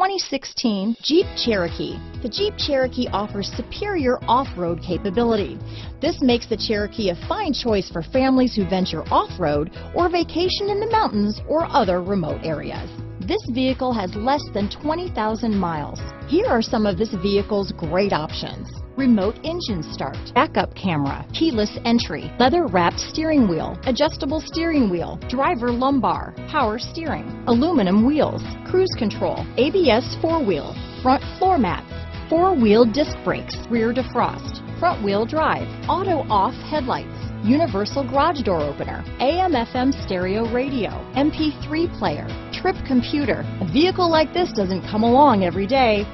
2016 Jeep Cherokee. The Jeep Cherokee offers superior off-road capability. This makes the Cherokee a fine choice for families who venture off-road or vacation in the mountains or other remote areas. This vehicle has less than 20,000 miles. Here are some of this vehicle's great options. Remote engine start, backup camera, keyless entry, leather wrapped steering wheel, adjustable steering wheel, driver lumbar, power steering, aluminum wheels, cruise control, ABS four wheel, front floor mats, four wheel disc brakes, rear defrost, front wheel drive, auto off headlights, universal garage door opener, AM FM stereo radio, MP3 player, trip computer. A vehicle like this doesn't come along every day.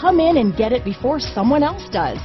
Come in and get it before someone else does.